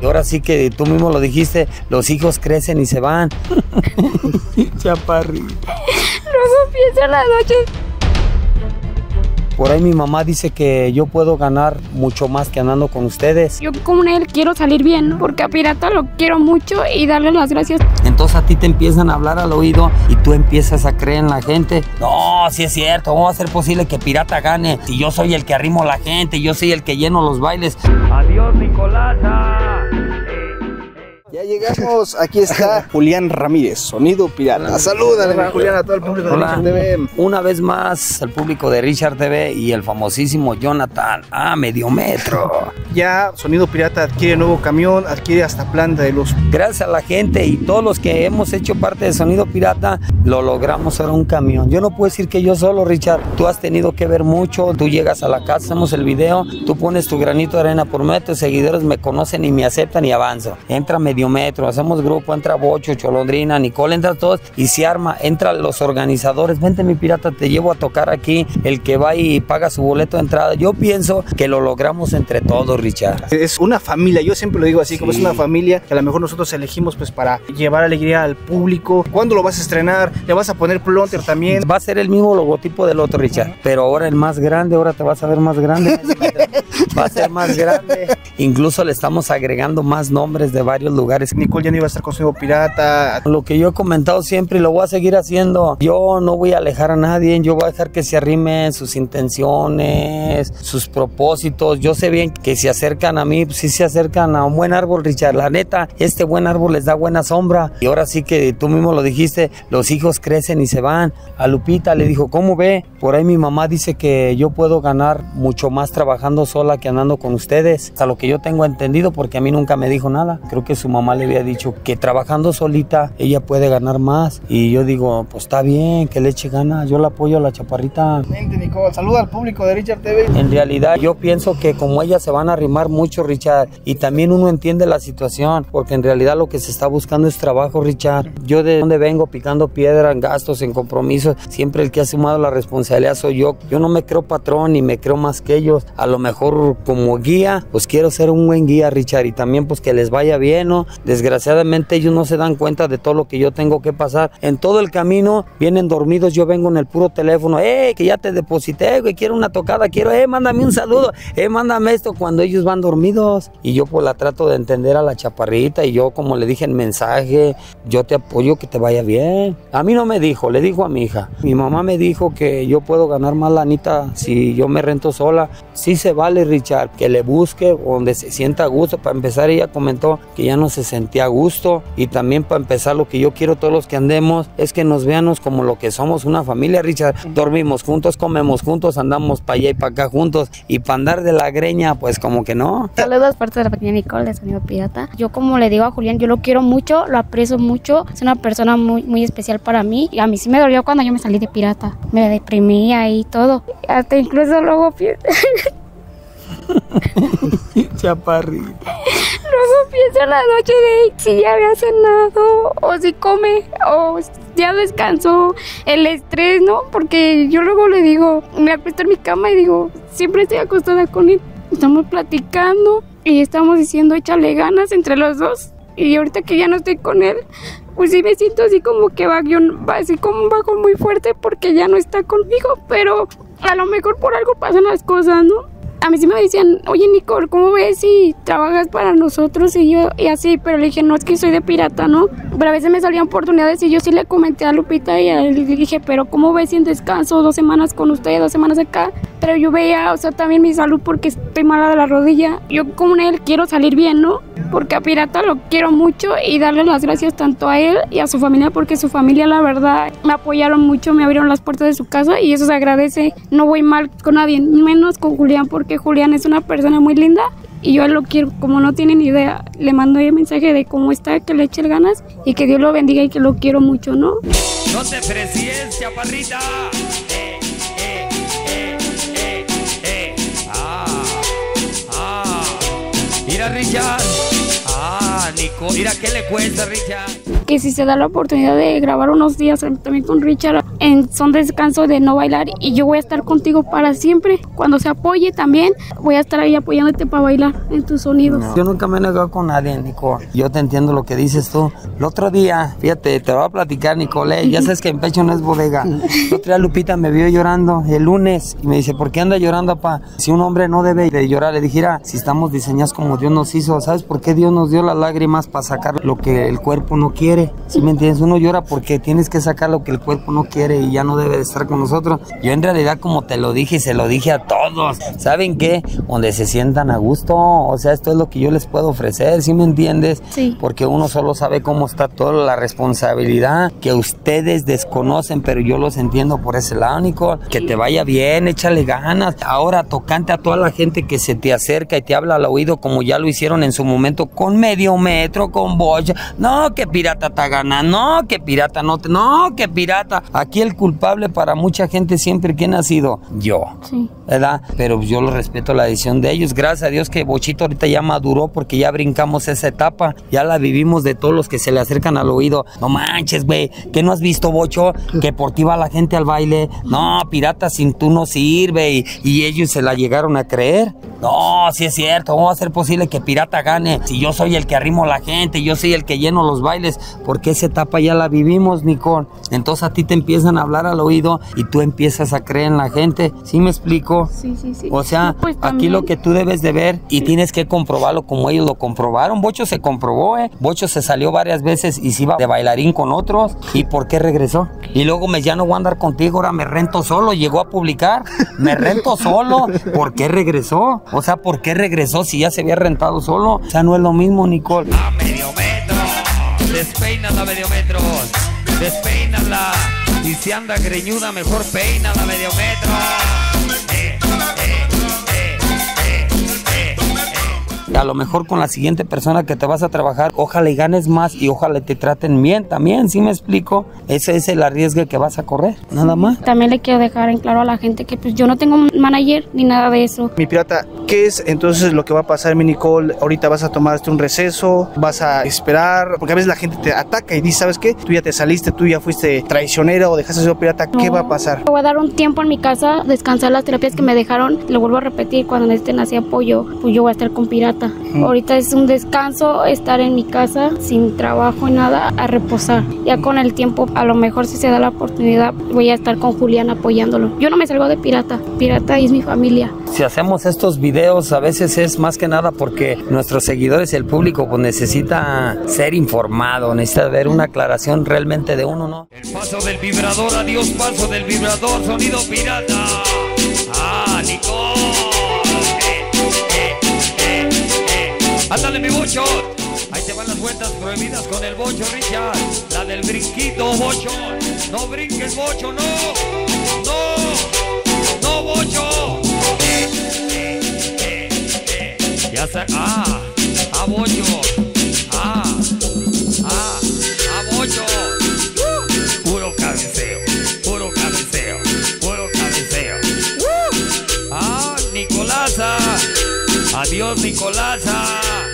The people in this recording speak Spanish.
Y ahora sí que tú mismo lo dijiste, los hijos crecen y se van. Chaparrito. Luego empieza la noche. Por ahí mi mamá dice que yo puedo ganar mucho más que andando con ustedes. Yo con él quiero salir bien, ¿no? Porque a Pirata lo quiero mucho y darle las gracias. Entonces a ti te empiezan a hablar al oído y tú empiezas a creer en la gente. No, sí es cierto, ¿cómo va a ser posible que Pirata gane? Si yo soy el que arrimo a la gente, yo soy el que lleno los bailes. Adiós, Nicolasa. Llegamos, aquí está Julián Ramírez, Sonido Pirata. Salúdale, Julián, a todo el público de Richard TV. Una vez más, el público de Richard TV y el famosísimo Jonathan a medio metro. Ya Sonido Pirata adquiere nuevo camión, adquiere hasta planta de luz. Gracias a la gente y todos los que hemos hecho parte de Sonido Pirata, lo logramos ahora un camión. Yo no puedo decir que yo solo, Richard. Tú has tenido que ver mucho. Tú llegas a la casa, hacemos el video, tú pones tu granito de arena por metro, seguidores me conocen y me aceptan y avanzo. Entra medio metro, hacemos grupo, entra Bocho, Cholondrina, Nicole, entra todos y se arma, entran los organizadores, vente mi pirata, te llevo a tocar aquí, el que va y paga su boleto de entrada. Yo pienso que lo logramos entre todos, Richard. Es una familia, yo siempre lo digo así, como es una familia que a lo mejor nosotros elegimos pues para llevar alegría al público. ¿Cuándo lo vas a estrenar? ¿Le vas a poner plonter también? Va a ser el mismo logotipo del otro, Richard, pero ahora el más grande, ahora te vas a ver más grande. va a ser más grande. Incluso le estamos agregando más nombres de varios lugares. Nicole ya no iba a estar con su pirata. Lo que yo he comentado siempre y lo voy a seguir haciendo. Yo no voy a alejar a nadie, yo voy a dejar que se arrimen sus intenciones, sus propósitos. Yo sé bien que se acercan a mí, si se acercan a un buen árbol, Richard. La neta, este buen árbol les da buena sombra. Y ahora sí que tú mismo lo dijiste, los hijos crecen y se van. A Lupita le dijo, ¿cómo ve? Por ahí mi mamá dice que yo puedo ganar mucho más trabajando sola que andando con ustedes. Hasta lo que yo tengo entendido, porque a mí nunca me dijo nada. Creo que su mamá le había dicho que trabajando solita ella puede ganar más. Y yo digo, pues está bien, que le eche ganas. Yo la apoyo a la chaparrita. Nicole. Saluda al público de Richard TV. En realidad yo pienso que como ella se van a arrimar mucho, Richard, y también uno entiende la situación, porque en realidad lo que se está buscando es trabajo, Richard. Yo de donde vengo picando piedra en gastos, en compromisos, siempre el que ha sumado la responsabilidad soy yo. Yo no me creo patrón ni me creo más que ellos. A lo mejor como guía, pues quiero ser un buen guía, Richard, y también pues que les vaya bien, ¿no? Desgraciadamente ellos no se dan cuenta de todo lo que yo tengo que pasar. En todo el camino vienen dormidos, yo vengo en el puro teléfono, eh, que ya te deposité, güey, quiero una tocada, quiero, eh, mándame un saludo, eh, mándame esto cuando ellos van dormidos. Y yo pues la trato de entender a la chaparrita y yo como le dije en mensaje, yo te apoyo que te vaya bien. A mí no me dijo, le dijo a mi hija. Mi mamá me dijo que yo puedo ganar más lanita si yo me rento sola. Sí se vale, Richard, que le busque donde se sienta a gusto. Para empezar, ella comentó que ya no se sentía a gusto. Y también para empezar, lo que yo quiero todos los que andemos es que nos veamos como lo que somos, una familia, Richard. Dormimos juntos, comemos juntos, andamos para allá y para acá juntos. Y para andar de la greña, pues como que no. Saludos parte de la pequeña Nicole de Sonido Pirata. Yo como le digo a Julián, yo lo quiero mucho, lo aprecio mucho. Es una persona muy, muy especial para mí. Y a mí sí me dolió cuando yo me salí de pirata. Me deprimía y todo. Hasta incluso luego Chaparrito. Luego piensa la noche de si ya había cenado, o si come, o ya descansó, el estrés, ¿no? Porque yo luego le digo, me acuesto en mi cama y digo, siempre estoy acostada con él. Estamos platicando y estamos diciendo, échale ganas entre los dos. Y ahorita que ya no estoy con él, pues sí me siento así como que va, así como un bajo muy fuerte porque ya no está conmigo, pero a lo mejor por algo pasan las cosas, ¿no? A mí sí me decían, oye Nicole, ¿cómo ves si trabajas para nosotros? Y yo, y así, pero le dije, no, es que soy de pirata, ¿no? Pero a veces me salían oportunidades y yo sí le comenté a Lupita y le dije, pero ¿cómo ves si en descanso dos semanas con usted, dos semanas acá? Pero yo veía, o sea, también mi salud porque estoy mala de la rodilla. Yo con él quiero salir bien, ¿no? Porque a Pirata lo quiero mucho y darle las gracias tanto a él y a su familia porque su familia la verdad me apoyaron mucho, me abrieron las puertas de su casa y eso se agradece. No voy mal con nadie, menos con Julián porque Julián es una persona muy linda y yo lo quiero, como no tienen idea, le mando el mensaje de cómo está, que le eche ganas y que Dios lo bendiga y que lo quiero mucho, ¿no? No te precies, chaparrita. Eh, eh, eh, eh, eh. Ah, ah. Mira, Richard. Ah, Ah, Nico, mira, ¿qué le cuesta, Richard? Que si se da la oportunidad de grabar unos días también con Richard en son descanso de no bailar y yo voy a estar contigo para siempre. Cuando se apoye también voy a estar ahí apoyándote para bailar en tus sonidos. Yo nunca me he negado con nadie, Nico. Yo te entiendo lo que dices tú. El otro día, fíjate, te voy a platicar, Nicole. Ya sabes que en pecho no es bodega. El otro día Lupita me vio llorando el lunes y me dice, ¿por qué anda llorando, papá? Si un hombre no debe de llorar, le dijera, si estamos diseñados como Dios nos hizo, ¿sabes por qué Dios nos dio las lágrimas para sacar lo que el cuerpo no quiere? ¿Sí me entiendes? Uno llora porque tienes que sacar lo que el cuerpo no quiere y ya no debe de estar con nosotros. Yo en realidad, como te lo dije y se lo dije a todos, ¿saben qué? Donde se sientan a gusto, o sea, esto es lo que yo les puedo ofrecer, ¿sí me entiendes? Sí. Porque uno solo sabe cómo está toda la responsabilidad que ustedes desconocen, pero yo los entiendo por ese lado, Nicole. Que te vaya bien, échale ganas. Ahora, tocante a toda la gente que se te acerca y te habla al oído, como ya lo hicieron en su momento, con medio metro, con bocha. No, que pirata está ganando, no, que pirata no, te, no, que pirata. Aquí el culpable para mucha gente siempre, ¿quién ha sido? Yo. Sí. ¿verdad? Pero yo lo respeto la decisión de ellos. Gracias a Dios que Bochito ahorita ya maduró porque ya brincamos esa etapa, ya la vivimos de todos los que se le acercan al oído. No manches, güey, que no has visto, Bocho, que por ti va la gente al baile. No, pirata sin tú no sirve y, y ellos se la llegaron a creer. No, sí es cierto, ¿cómo va a ser posible que pirata gane si yo soy el que arrimo a la gente, yo soy el que lleno los bailes? Porque esa etapa ya la vivimos, Nicole. Entonces a ti te empiezan a hablar al oído y tú empiezas a creer en la gente. ¿Sí me explico? Sí, sí, sí. O sea, Pues aquí lo que tú debes de ver y tienes que comprobarlo como ellos lo comprobaron. Bocho se comprobó, ¿eh? Bocho se salió varias veces y se iba de bailarín con otros. ¿Y por qué regresó? Y luego me ya no voy a andar contigo, ahora me rento solo. Llegó a publicar, me rento solo. ¿Por qué regresó? O sea, ¿por qué regresó si ya se había rentado solo? O sea, no es lo mismo, Nicole. A medio metro. Despeínala, medio metro. Despeínala. Y si anda greñuda, mejor peínala, medio metro. Eh, eh, eh. A lo mejor con la siguiente persona que te vas a trabajar, ojalá y ganes más y ojalá te traten bien también, ¿sí me explico? Ese es el arriesgue que vas a correr, nada más. También le quiero dejar en claro a la gente que pues yo no tengo un manager ni nada de eso. Mi pirata, ¿qué es entonces lo que va a pasar, mi Nicole? Ahorita vas a tomarte un receso, vas a esperar, porque a veces la gente te ataca y dice, ¿sabes qué? Tú ya te saliste, tú ya fuiste traicionera o dejaste de ser pirata, ¿qué No. va a pasar? Voy a dar un tiempo en mi casa, descansar las terapias que me dejaron. Lo vuelvo a repetir, cuando necesiten así apoyo, pues yo voy a estar con Pirata. Ahorita es un descanso estar en mi casa sin trabajo y nada, a reposar. Ya con el tiempo, a lo mejor si se da la oportunidad, voy a estar con Julián apoyándolo. Yo no me salgo de Pirata. Pirata es mi familia. Si hacemos estos videos, a veces es más que nada porque nuestros seguidores, el público, pues necesita ser informado, necesita ver una aclaración realmente de uno, ¿no? El paso del vibrador, adiós, paso del vibrador, sonido pirata. Ah, Nicole. Ándale, mi bocho. Ahí te van las vueltas prohibidas con el bocho, Richard. La del brinquito, bocho. No brinques, bocho, no. No. No, bocho. Eh, eh, eh, eh. Ya está. Ah, ah, bocho. Adiós, Nicolasa.